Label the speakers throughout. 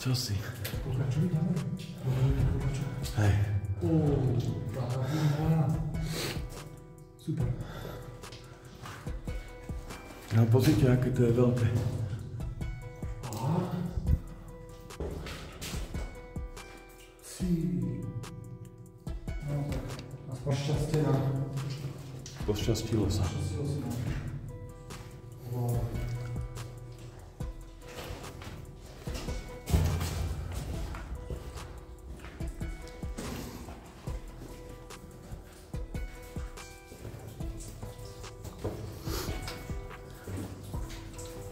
Speaker 1: Zawsze jakaś taka pośredniej posadnickiej skupiny, która była
Speaker 2: Po blisku. Čo si? Hej.
Speaker 1: Super.
Speaker 2: No pozrite, aké to je veľké.
Speaker 1: Si. No tak, aspoň šťastie na...
Speaker 2: Pošťastilo sa.
Speaker 1: Šťastilo si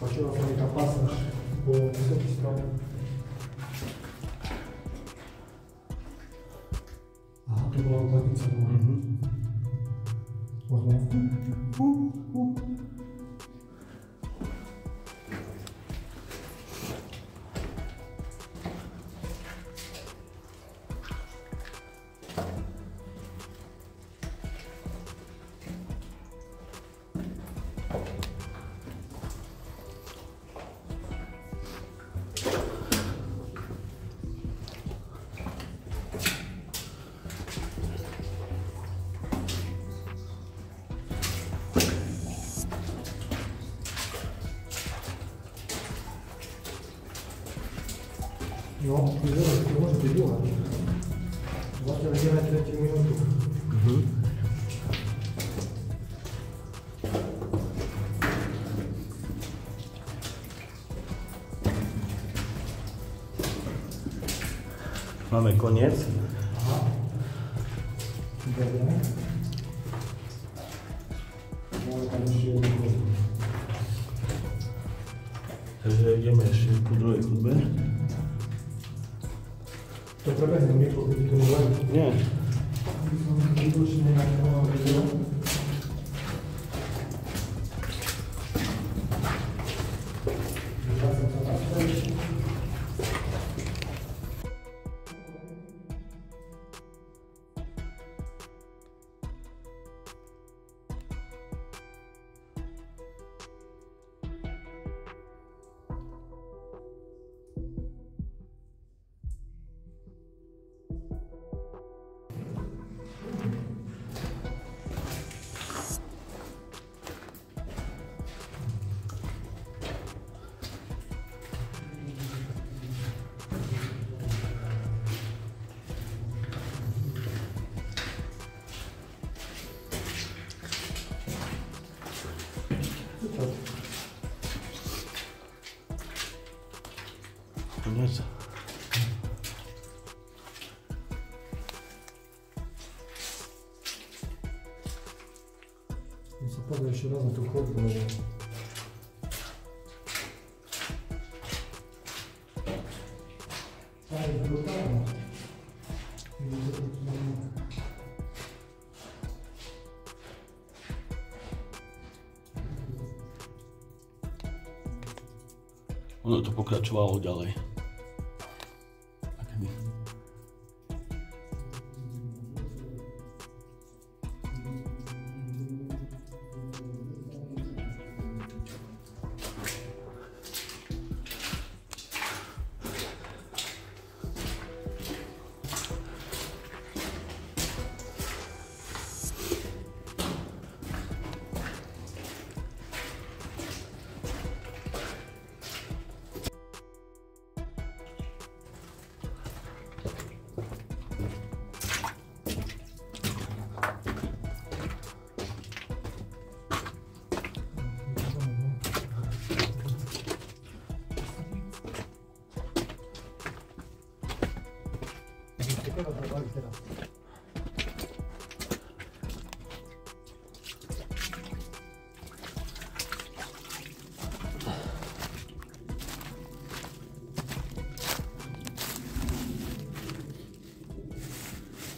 Speaker 1: Во-первых, это опасность по высокой стороне. Ага, ты была уклониться, думаю. Вот, вот.
Speaker 2: No,
Speaker 1: to może być długa. Właśnie będziemy 30.
Speaker 2: Mhm. Mamy koniec.
Speaker 1: Aha. Dobra.
Speaker 2: Także jedziemy jeszcze po drugiej próby.
Speaker 1: To prebehne len.
Speaker 2: Nie. Koniec.
Speaker 1: Musím pozrieť ešte raz na tú chodbu, lebo... Tá je brutálna.
Speaker 2: Ono to pokračovalo ďalej.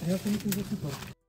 Speaker 1: É a comida que eu